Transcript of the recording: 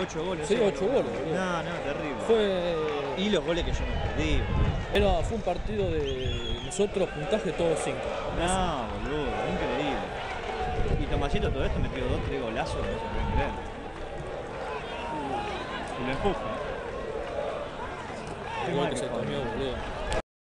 8 goles. Sí, 8 goles, boludo. No, no, terrible. Fue, Y los goles que yo me perdí, boludo. era, fue un partido de nosotros, puntaje todos 5. No, boludo, increíble. Y Tomasito todo esto metió dos, tres golazos, no se pueden creer. Y lo empuja. ¿eh? Qué mal que se comió, boludo.